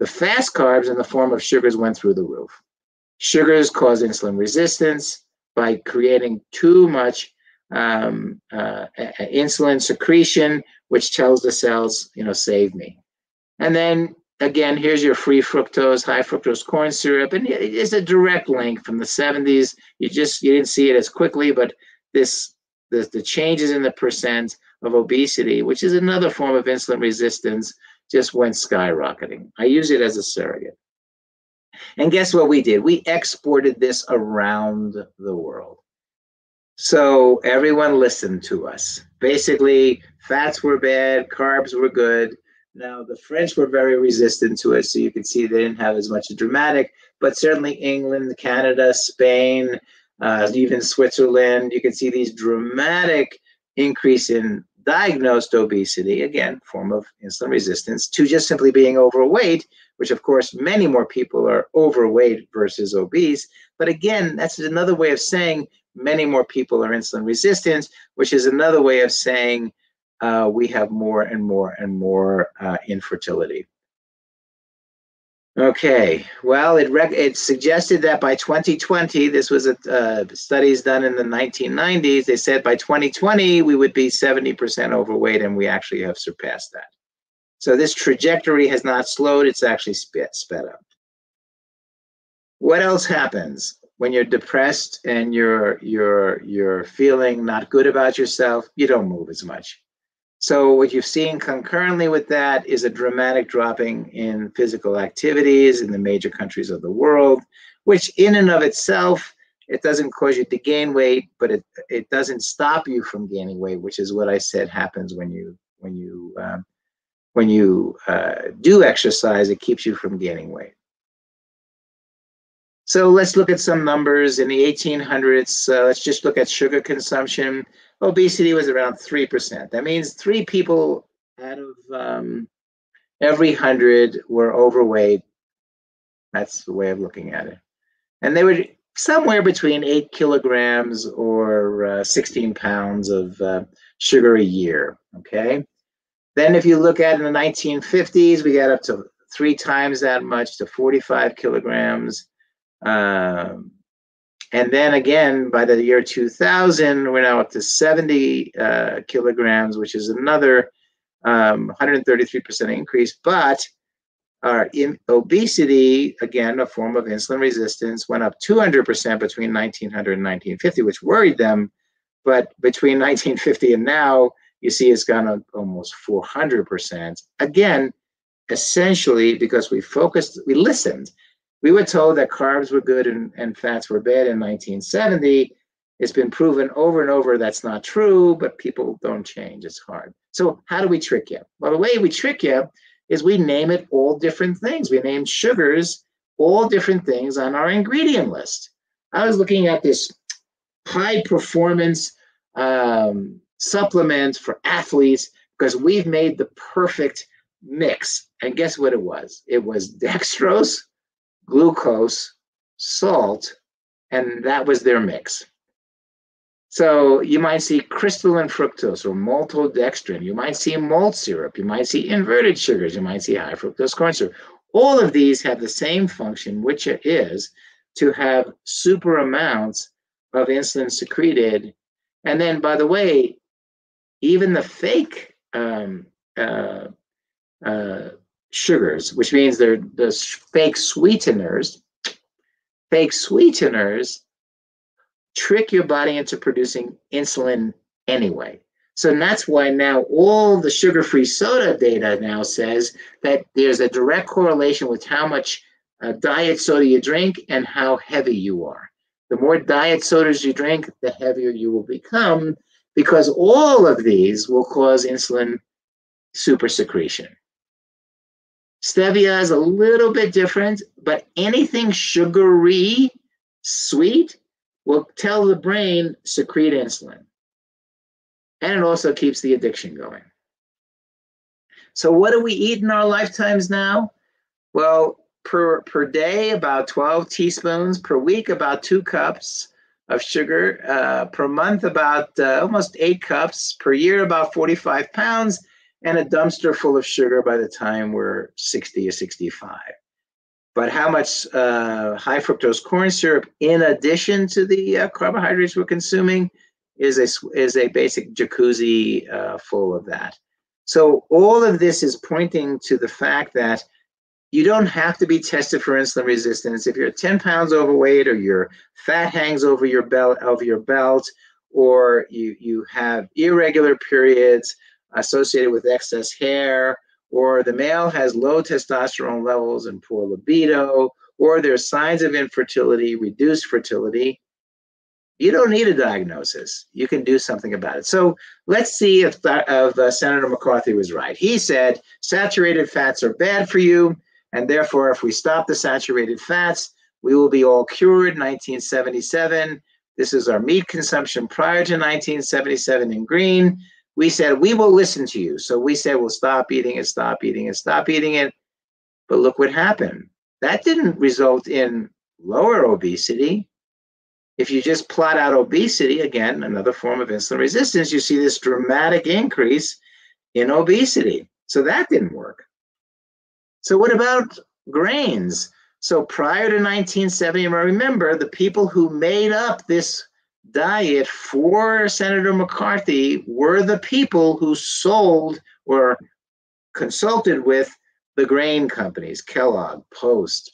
The fast carbs in the form of sugars went through the roof. Sugars cause insulin resistance by creating too much um, uh, insulin secretion, which tells the cells, you know, save me. And then again, here's your free fructose, high fructose corn syrup, and it is a direct link from the 70s. You just you didn't see it as quickly, but this the, the changes in the percent of obesity, which is another form of insulin resistance, just went skyrocketing. I use it as a surrogate. And guess what we did? We exported this around the world. So everyone listened to us. Basically, fats were bad, carbs were good. Now, the French were very resistant to it, so you can see they didn't have as much dramatic, but certainly England, Canada, Spain, uh, even Switzerland, you can see these dramatic increase in diagnosed obesity, again, form of insulin resistance, to just simply being overweight, which of course many more people are overweight versus obese. But again, that's another way of saying many more people are insulin resistant, which is another way of saying uh, we have more and more and more uh, infertility. Okay, well, it, it suggested that by 2020, this was a uh, studies done in the 1990s, they said by 2020, we would be 70% overweight, and we actually have surpassed that. So this trajectory has not slowed, it's actually sped, sped up. What else happens? when you're depressed and you're you're you're feeling not good about yourself, you don't move as much. So what you've seen concurrently with that is a dramatic dropping in physical activities in the major countries of the world, which in and of itself, it doesn't cause you to gain weight, but it it doesn't stop you from gaining weight, which is what I said happens when you when you um, when you uh, do exercise. It keeps you from gaining weight. So let's look at some numbers. In the 1800s, uh, let's just look at sugar consumption. Obesity was around 3%. That means three people out of um, every 100 were overweight. That's the way of looking at it. And they were somewhere between 8 kilograms or uh, 16 pounds of uh, sugar a year, okay? Then if you look at in the 1950s, we got up to three times that much to 45 kilograms. Um, and then again, by the year 2000, we're now up to 70 uh, kilograms, which is another um, 133% increase. But our obesity, again, a form of insulin resistance, went up 200% between 1900 and 1950, which worried them. But between 1950 and now, you see it's gone up almost 400%. Again, essentially because we focused, we listened we were told that carbs were good and, and fats were bad in 1970. It's been proven over and over that's not true, but people don't change. It's hard. So, how do we trick you? Well, the way we trick you is we name it all different things. We name sugars all different things on our ingredient list. I was looking at this high performance um, supplement for athletes because we've made the perfect mix. And guess what it was? It was dextrose, glucose, salt, and that was their mix. So you might see crystalline fructose or maltodextrin. You might see malt syrup. You might see inverted sugars. You might see high fructose corn syrup. All of these have the same function, which it is to have super amounts of insulin secreted. And then, by the way, even the fake um, uh, uh, sugars, which means they're the fake sweeteners. Fake sweeteners trick your body into producing insulin anyway. So that's why now all the sugar-free soda data now says that there's a direct correlation with how much uh, diet soda you drink and how heavy you are. The more diet sodas you drink, the heavier you will become because all of these will cause insulin super secretion. Stevia is a little bit different, but anything sugary, sweet, will tell the brain secrete insulin. And it also keeps the addiction going. So, what do we eat in our lifetimes now? Well, per, per day, about 12 teaspoons. Per week, about two cups of sugar. Uh, per month, about uh, almost eight cups. Per year, about 45 pounds. And a dumpster full of sugar by the time we're 60 or 65. But how much uh, high fructose corn syrup, in addition to the uh, carbohydrates we're consuming, is a is a basic jacuzzi uh, full of that. So all of this is pointing to the fact that you don't have to be tested for insulin resistance. If you're 10 pounds overweight or your fat hangs over your belt over your belt, or you, you have irregular periods associated with excess hair, or the male has low testosterone levels and poor libido, or there's signs of infertility, reduced fertility, you don't need a diagnosis. You can do something about it. So let's see if, if uh, Senator McCarthy was right. He said saturated fats are bad for you. And therefore, if we stop the saturated fats, we will be all cured. 1977. This is our meat consumption prior to 1977 in green. We said, we will listen to you. So we said, we'll stop eating it, stop eating it, stop eating it. But look what happened. That didn't result in lower obesity. If you just plot out obesity, again, another form of insulin resistance, you see this dramatic increase in obesity. So that didn't work. So what about grains? So prior to 1970, remember the people who made up this diet for Senator McCarthy were the people who sold or consulted with the grain companies, Kellogg, Post,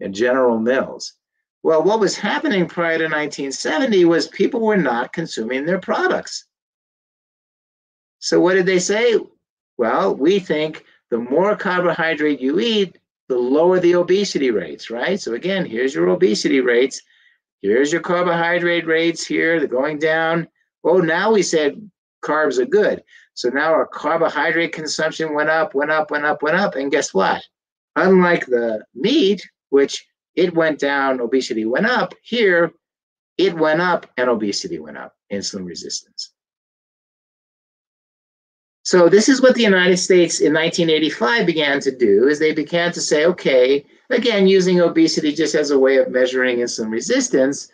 and General Mills. Well, what was happening prior to 1970 was people were not consuming their products. So what did they say? Well, we think the more carbohydrate you eat, the lower the obesity rates, right? So again, here's your obesity rates. Here's your carbohydrate rates here. They're going down. Oh, now we said carbs are good. So now our carbohydrate consumption went up, went up, went up, went up. And guess what? Unlike the meat, which it went down, obesity went up, here it went up and obesity went up, insulin resistance. So this is what the United States in 1985 began to do is they began to say, okay, again, using obesity just as a way of measuring insulin resistance,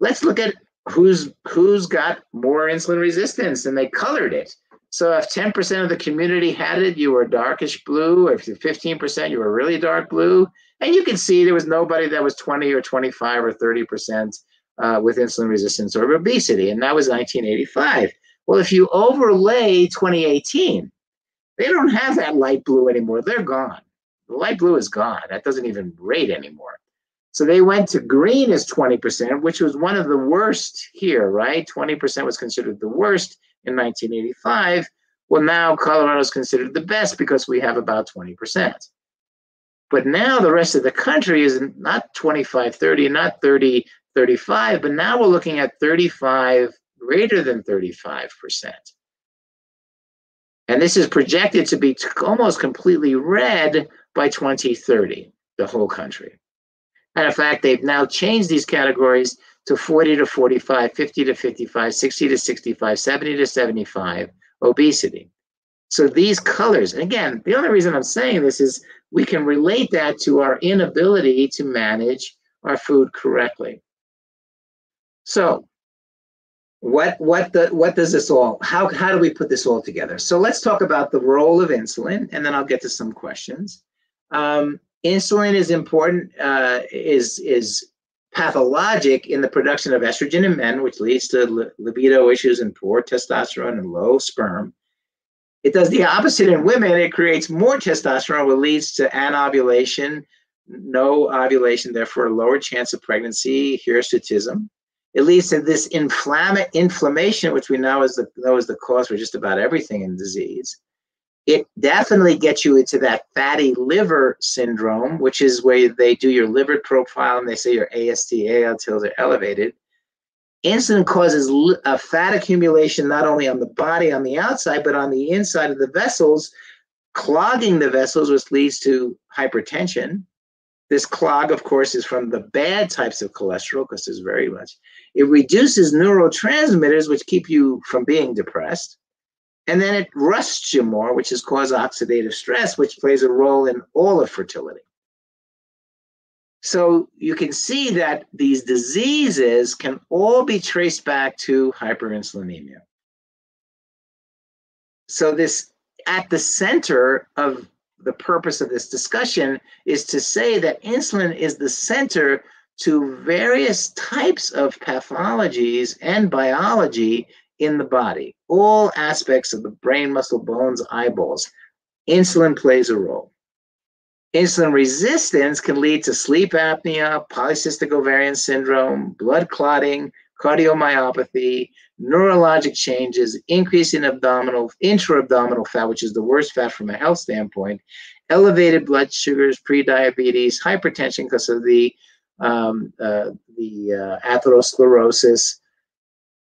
let's look at who's who's got more insulin resistance and they colored it. So if 10% of the community had it, you were darkish blue. If you're 15%, you were really dark blue. And you can see there was nobody that was 20 or 25 or 30% uh, with insulin resistance or obesity. And that was 1985. Well, if you overlay 2018, they don't have that light blue anymore. They're gone. Light blue is gone. That doesn't even rate anymore. So they went to green as 20%, which was one of the worst here, right? 20% was considered the worst in 1985. Well, now Colorado is considered the best because we have about 20%. But now the rest of the country is not 25, 30, not 30, 35, but now we're looking at 35 greater than 35%. And this is projected to be almost completely red by 2030, the whole country. And in fact, they've now changed these categories to 40 to 45, 50 to 55, 60 to 65, 70 to 75, obesity. So these colors, and again, the only reason I'm saying this is we can relate that to our inability to manage our food correctly. So what what the what does this all how how do we put this all together so let's talk about the role of insulin and then i'll get to some questions um, insulin is important uh, is is pathologic in the production of estrogen in men which leads to li libido issues and poor testosterone and low sperm. It does the opposite in women. It creates more testosterone which leads to anovulation no ovulation therefore a lower chance of pregnancy hirsutism. It leads to this inflama- inflammation, which we know is the know is the cause for just about everything in disease. It definitely gets you into that fatty liver syndrome, which is where they do your liver profile and they say your AST, are elevated. Insulin causes a fat accumulation not only on the body, on the outside, but on the inside of the vessels, clogging the vessels, which leads to hypertension. This clog, of course, is from the bad types of cholesterol because there's very much. It reduces neurotransmitters, which keep you from being depressed. And then it rusts you more, which is cause oxidative stress, which plays a role in all of fertility. So you can see that these diseases can all be traced back to hyperinsulinemia. So this at the center of the purpose of this discussion is to say that insulin is the center to various types of pathologies and biology in the body, all aspects of the brain, muscle, bones, eyeballs. Insulin plays a role. Insulin resistance can lead to sleep apnea, polycystic ovarian syndrome, blood clotting, cardiomyopathy, neurologic changes, increase in abdominal, intra-abdominal fat, which is the worst fat from a health standpoint, elevated blood sugars, prediabetes, hypertension because of the um, uh, the uh, atherosclerosis,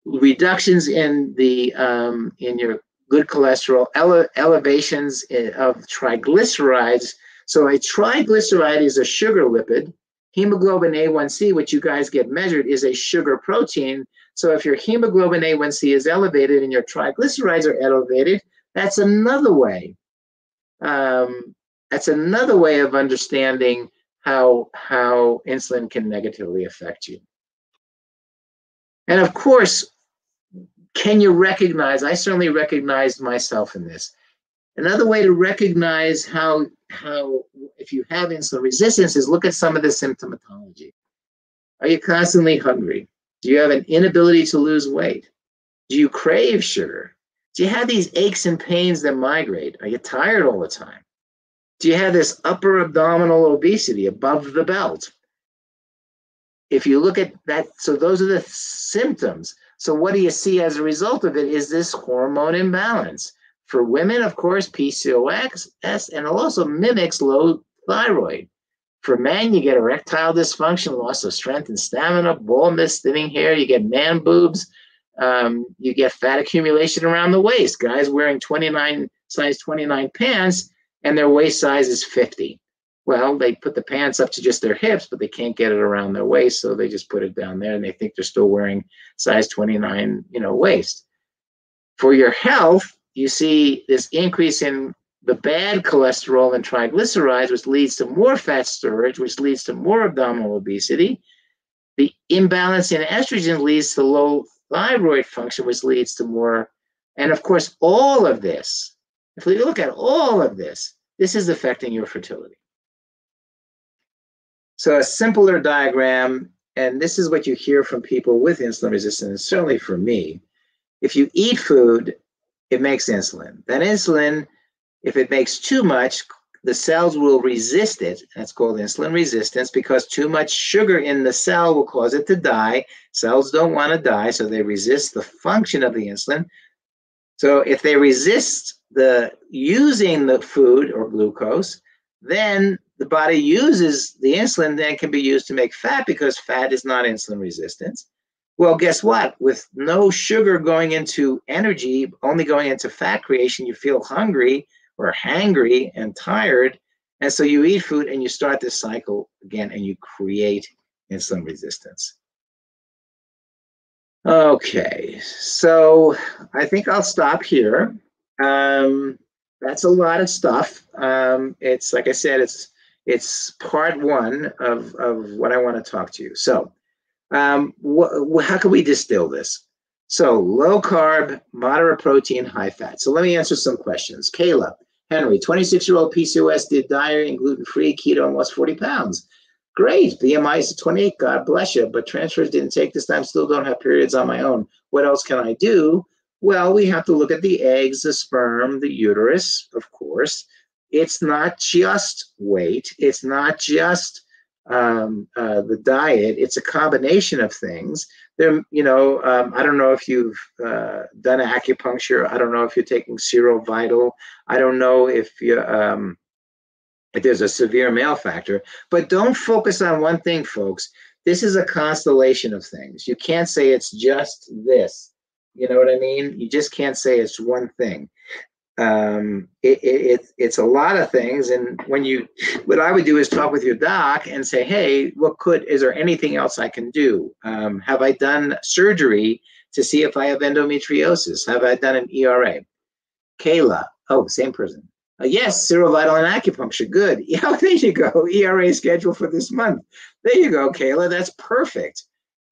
reductions in the um, in your good cholesterol, ele elevations of triglycerides. So a triglyceride is a sugar lipid. Hemoglobin A1C, which you guys get measured, is a sugar protein. So if your hemoglobin A1C is elevated and your triglycerides are elevated, that's another way. Um, that's another way of understanding how how insulin can negatively affect you. And of course, can you recognize? I certainly recognized myself in this. Another way to recognize how how if you have insulin resistance is look at some of the symptomatology. Are you constantly hungry? Do you have an inability to lose weight? Do you crave sugar? Do you have these aches and pains that migrate? Are you tired all the time? Do you have this upper abdominal obesity above the belt? If you look at that, so those are the symptoms. So what do you see as a result of it is this hormone imbalance. For women, of course, PCOS, and it also mimics low thyroid. For men, you get erectile dysfunction, loss of strength and stamina, baldness, thinning hair, you get man boobs, um, you get fat accumulation around the waist. Guys wearing 29 size 29 pants and their waist size is 50. Well, they put the pants up to just their hips, but they can't get it around their waist, so they just put it down there and they think they're still wearing size 29, you know, waist. For your health, you see this increase in the bad cholesterol and triglycerides, which leads to more fat storage, which leads to more abdominal obesity. The imbalance in estrogen leads to low thyroid function, which leads to more. And of course, all of this, if we look at all of this, this is affecting your fertility. So a simpler diagram, and this is what you hear from people with insulin resistance, certainly for me. If you eat food, it makes insulin. That insulin if it makes too much, the cells will resist it. That's called insulin resistance because too much sugar in the cell will cause it to die. Cells don't want to die, so they resist the function of the insulin. So if they resist the using the food or glucose, then the body uses the insulin, then can be used to make fat because fat is not insulin resistance. Well, guess what? With no sugar going into energy, only going into fat creation, you feel hungry or hangry and tired. And so you eat food and you start this cycle again and you create insulin resistance. Okay, so I think I'll stop here. Um, that's a lot of stuff. Um, it's like I said, it's it's part one of, of what I want to talk to you. So um, how can we distill this? So low carb, moderate protein, high fat. So let me answer some questions. Kayla, Henry, 26 year old PCOS, did diet and gluten free, keto, and lost 40 pounds. Great. BMI is 28. God bless you. But transfers didn't take this time. Still don't have periods on my own. What else can I do? Well, we have to look at the eggs, the sperm, the uterus, of course. It's not just weight. It's not just um, uh, the diet. It's a combination of things. There, you know, um, I don't know if you've uh, done acupuncture. I don't know if you're taking Serovital. I don't know if you um, if there's a severe male factor. But don't focus on one thing, folks. This is a constellation of things. You can't say it's just this. You know what I mean? You just can't say it's one thing um, it, it, it's a lot of things. And when you, what I would do is talk with your doc and say, hey, what could, is there anything else I can do? Um, have I done surgery to see if I have endometriosis? Have I done an ERA? Kayla, oh, same person. Uh, yes, Serovital and acupuncture. Good. Yeah, there you go. ERA schedule for this month. There you go, Kayla. That's perfect.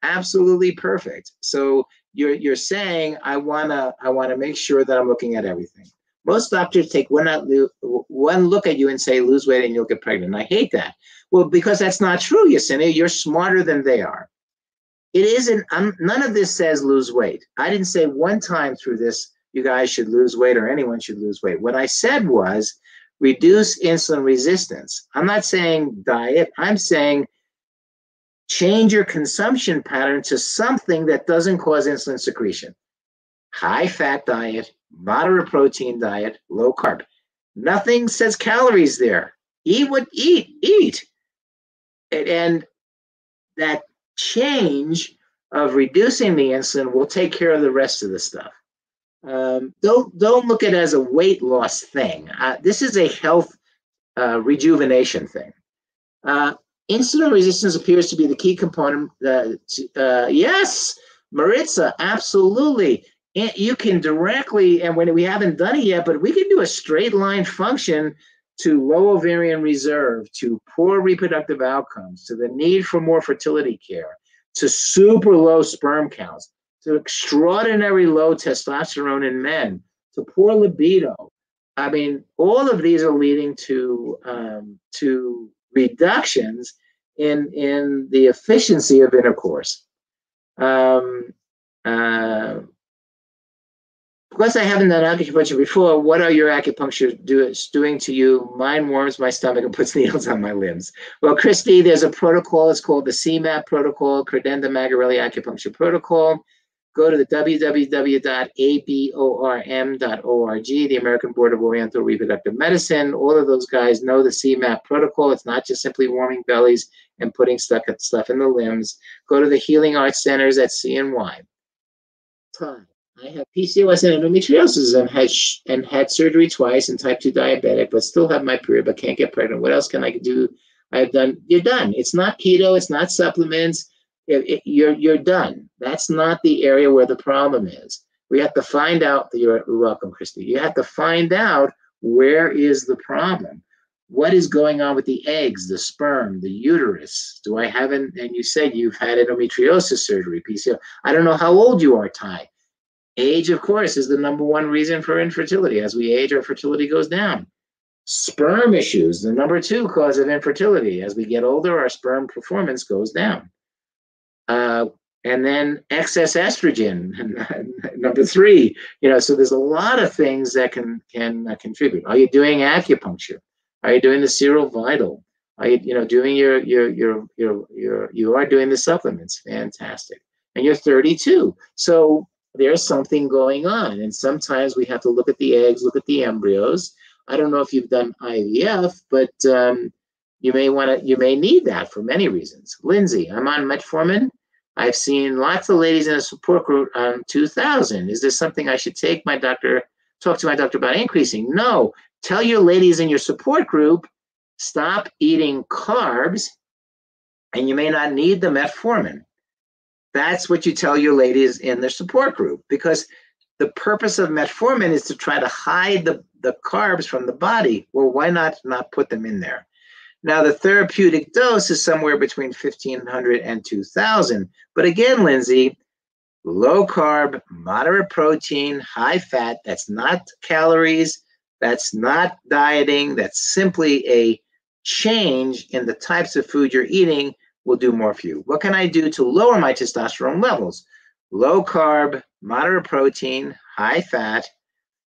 Absolutely perfect. So you're you're saying I wanna I wanna make sure that I'm looking at everything. Most doctors take one one look at you and say lose weight and you'll get pregnant. And I hate that. Well, because that's not true, Yesenia. You're smarter than they are. It isn't. I'm, um, none of this says lose weight. I didn't say one time through this you guys should lose weight or anyone should lose weight. What I said was reduce insulin resistance. I'm not saying diet. I'm saying change your consumption pattern to something that doesn't cause insulin secretion. High fat diet, moderate protein diet, low carb. Nothing says calories there. Eat what eat, eat. And, that change of reducing the insulin will take care of the rest of the stuff. Um, don't don't look at it as a weight loss thing. Uh, this is a health uh, rejuvenation thing. Uh, insulin resistance appears to be the key component. Uh, to, uh, yes, Maritza, absolutely. And you can directly, and when we haven't done it yet, but we can do a straight line function to low ovarian reserve, to poor reproductive outcomes, to the need for more fertility care, to super low sperm counts to extraordinary low testosterone in men, to poor libido. I mean, all of these are leading to um, to reductions in in the efficiency of intercourse. Um, uh, because I haven't done acupuncture before, what are your acupuncture do, doing to you? Mine warms my stomach and puts needles on my limbs. Well, Christy, there's a protocol. It's called the CMAP protocol, Cridennda Magarelli Acupuncture Protocol go to the www.aborm.org, the American Board of Oriental Reproductive Medicine. All of those guys know the CMAP protocol. It's not just simply warming bellies and putting stuff, stuff in the limbs. Go to the Healing Arts Centers at CNY. Time. I have PCOS and endometriosis and had, and had surgery twice and type 2 diabetic, but still have my period but can't get pregnant. What else can I do? I've done, you're done. It's not keto, it's not supplements it, it, you're you're done. That's not the area where the problem is. We have to find out. You're welcome, Christy. You have to find out where is the problem. What is going on with the eggs, the sperm, the uterus? Do I have an? And you said you've had endometriosis surgery, PCO. I don't know how old you are, Ty. Age, of course, is the number one reason for infertility. As we age, our fertility goes down. Sperm issues, the number two cause of infertility. As we get older, our sperm performance goes down. Uh, and then excess estrogen, number three. You know, so there's a lot of things that can can uh, contribute. Are you doing acupuncture? Are you doing the serial Serovital? Are you you know doing your your your your your you are doing the supplements? Fantastic. And you're 32, so there's something going on. And sometimes we have to look at the eggs, look at the embryos. I don't know if you've done IVF, but um, you may want to you may need that for many reasons. Lindsay, I'm on metformin I've seen lots of ladies in a support group on 2000. Is this something I should take my doctor, talk to my doctor about increasing? No. Tell your ladies in your support group, stop eating carbs, and you may not need the metformin. That's what you tell your ladies in their support group because the purpose of metformin is to try to hide the, the carbs from the body. Well, why not not put them in there? Now, the therapeutic dose is somewhere between 1500 and 2000. But again, Lindsay, low carb, moderate protein, high fat, that's not calories, that's not dieting, that's simply a change in the types of food you're eating will do more for you. What can I do to lower my testosterone levels? Low carb, moderate protein, high fat,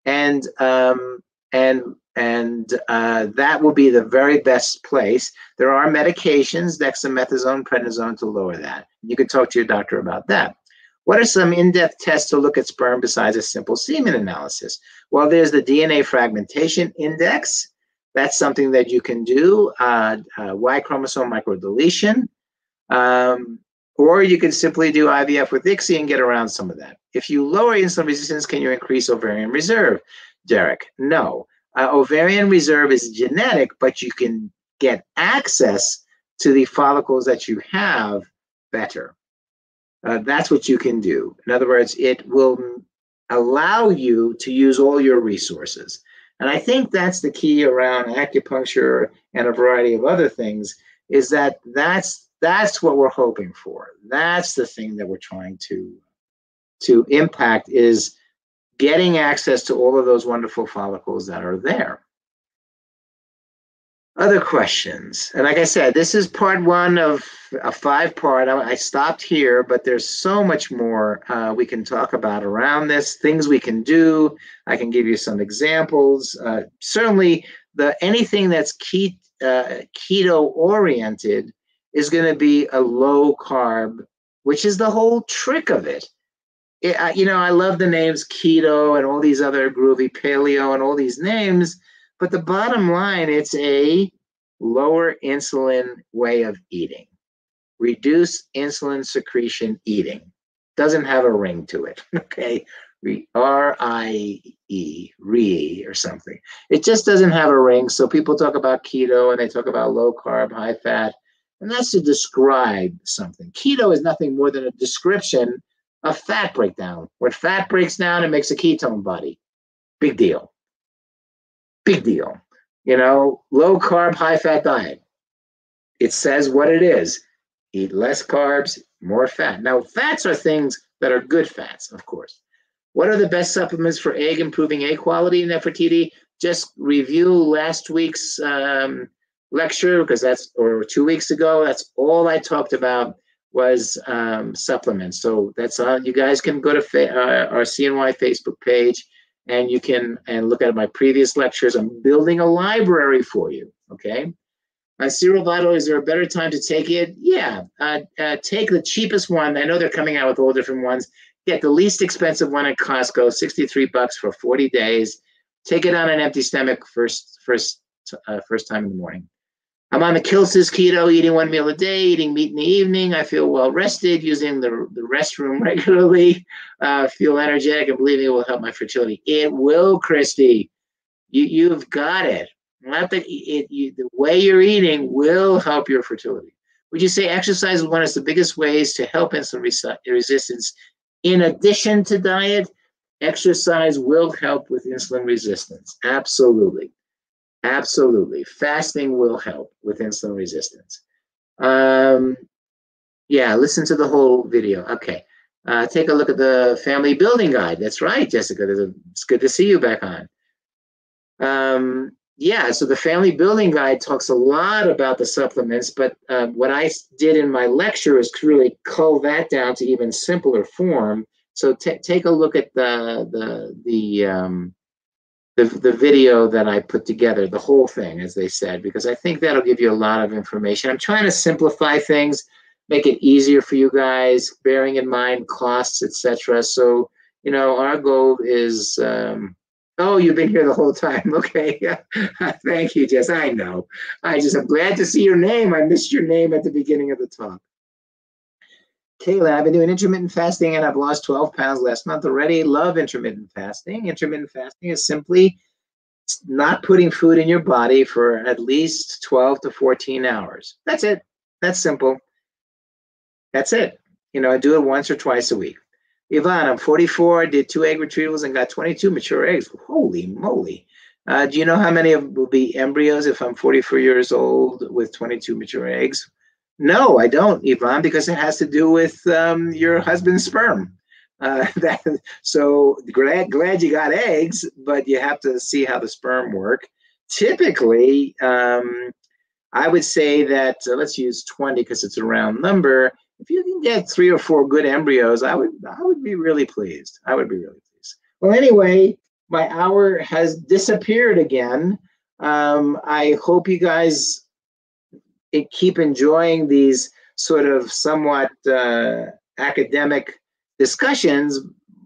and um, and and uh, that will be the very best place. There are medications, dexamethasone, prednisone, to lower that. You can talk to your doctor about that. What are some in-depth tests to look at sperm besides a simple semen analysis? Well, there's the DNA fragmentation index. That's something that you can do. Uh, uh, y chromosome microdeletion. Um, or you can simply do IVF with ICSI and get around some of that. If you lower insulin resistance, can you increase ovarian reserve? Derek, no. Uh, ovarian reserve is genetic, but you can get access to the follicles that you have better. Uh, that's what you can do. In other words, it will allow you to use all your resources. And I think that's the key around acupuncture and a variety of other things is that that's that's what we're hoping for. That's the thing that we're trying to to impact is getting access to all of those wonderful follicles that are there. Other questions. And like I said, this is part one of a five part. I, stopped here, but there's so much more uh, we can talk about around this, things we can do. I can give you some examples. Uh, certainly, the anything that's ke uh, keto oriented is going to be a low carb, which is the whole trick of it. it you know, I love the names keto and all these other groovy paleo and all these names but the bottom line, it's a lower insulin way of eating. Reduce insulin secretion eating. Doesn't have a ring to it. Okay. R I E, re or something. It just doesn't have a ring. So people talk about keto and they talk about low carb, high fat, and that's to describe something. Keto is nothing more than a description of fat breakdown. When fat breaks down, it makes a ketone body. Big deal. Big deal. You know, low carb, high fat diet. It says what it is. Eat less carbs, more fat. Now, fats are things that are good fats, of course. What are the best supplements for egg improving egg quality in Nefertiti? Just review last week's um, lecture because that's or two weeks ago. That's all I talked about was um, supplements. So that's all. You guys can go to fa- uh, our CNY Facebook page and you can and look at my previous lectures. I'm building a library for you. Okay. Uh, Serovital, is there a better time to take it? Yeah. Uh, uh, take the cheapest one. I know they're coming out with all different ones. Get the least expensive one at Costco, 63 bucks for 40 days. Take it on an empty stomach first, first, uh, first time in the morning. I'm on the Kilsis keto, eating one meal a day, eating meat in the evening. I feel well rested, using the, the restroom regularly, uh, feel energetic, and believing it will help my fertility. It will, Christy. You, you've got it. Not that it, you, the way you're eating will help your fertility. Would you say exercise is one of the biggest ways to help insulin resistance? In addition to diet, exercise will help with insulin resistance. Absolutely. Absolutely. Fasting will help with insulin resistance. Um, yeah, listen to the whole video. Okay. Uh, take a look at the family building guide. That's right, Jessica. It's good to see you back on. Um, yeah, so the family building guide talks a lot about the supplements, but uh, what I did in my lecture is really cull that down to even simpler form. So take a look at the the the um, the, the video that I put together, the whole thing, as they said, because I think that'll give you a lot of information. I'm trying to simplify things, make it easier for you guys, bearing in mind costs, etc. So, you know, our goal is. Um, oh, you've been here the whole time. Okay, thank you, Jess. I know. I just am glad to see your name. I missed your name at the beginning of the talk. Kayla, I've been doing intermittent fasting and I've lost 12 pounds last month already. Love intermittent fasting. Intermittent fasting is simply not putting food in your body for at least 12 to 14 hours. That's it. That's simple. That's it. You know, I do it once or twice a week. Yvonne, I'm 44, did two egg retrievals and got 22 mature eggs. Holy moly. Uh, do you know how many of will be embryos if I'm 44 years old with 22 mature eggs? No, I don't, Yvonne, because it has to do with um, your husband's sperm. Uh, that, so glad glad you got eggs, but you have to see how the sperm work. Typically, um, I would say that uh, let's use 20 because it's a round number. If you can get three or four good embryos, I would I would be really pleased. I would be really pleased. Well, anyway, my hour has disappeared again. Um, I hope you guys keep enjoying these sort of somewhat uh, academic discussions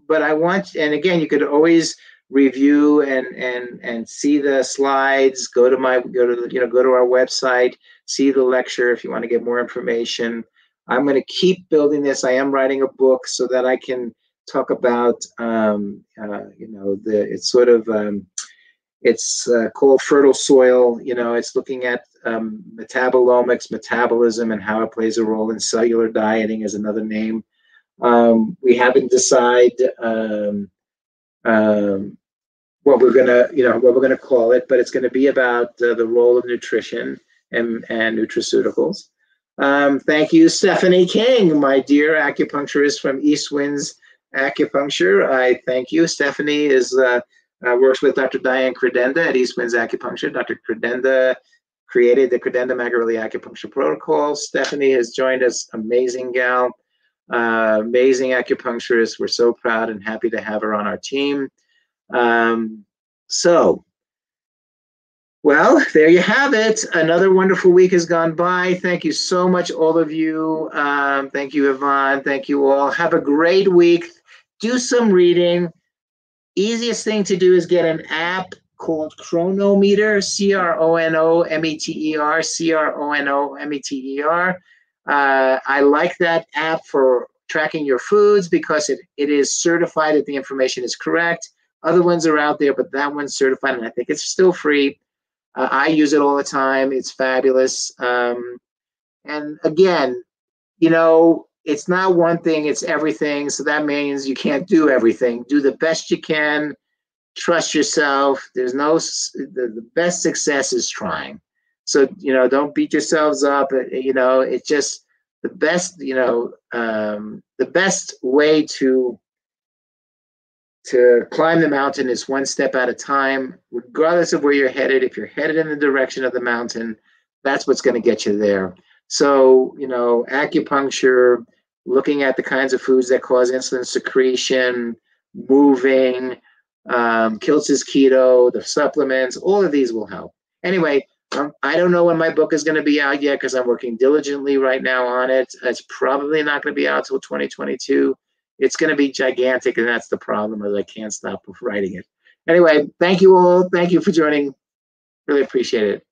but i want and again you could always review and and and see the slides go to my go to you know go to our website see the lecture if you want to get more information. I'm going to keep building this. I am writing a book so that i can talk about um, uh, you know the it's sort of um, it's uh, called fertile soil. You know, it's looking at um, metabolomics, metabolism, and how it plays a role in cellular dieting is another name. Um, we haven't decided um, um, what we're gonna, you know, what we're gonna call it, but it's gonna be about uh, the role of nutrition and, and nutraceuticals. Um, thank you, Stephanie King, my dear acupuncturist from East Winds Acupuncture. I thank you. Stephanie is uh, uh, works with Dr. Diane Cridennda at East Winds Acupuncture. Dr. Cridennda created the Cridennda Magarelli Acupuncture Protocol. Stephanie has joined us, amazing gal, uh, amazing acupuncturist. We're so proud and happy to have her on our team. Um, so, well, there you have it. Another wonderful week has gone by. Thank you so much, all of you. Um, thank you, Yvonne. Thank you all. Have a great week. Do some reading. Easiest thing to do is get an app called Cronometer, C R O N O M E T E R, C R O N O M E T E R. Uh, I like that app for tracking your foods because it, it is certified that the information is correct. Other ones are out there, but that one's certified, and I think it's still free. Uh, I use it all the time. It's fabulous. Um, and again, you know, it's not one thing, it's everything. So that means you can't do everything. Do the best you can. Trust yourself. There's no, the, the best success is trying. So, you know, don't beat yourselves up. Uh, you know, it's just the best, you know, um, the best way to to climb the mountain is one step at a time, regardless of where you're headed. If you're headed in the direction of the mountain, that's what's going to get you there. So, you know, acupuncture, looking at the kinds of foods that cause insulin secretion, moving, um, Kiltz's keto, the supplements, all of these will help. Anyway, um, I don't know when my book is going to be out yet because I'm working diligently right now on it. It's probably not going to be out till 2022 it's going to be gigantic, and that's the problem. Is I can't stop writing it. Anyway, thank you all. Thank you for joining. Really appreciate it.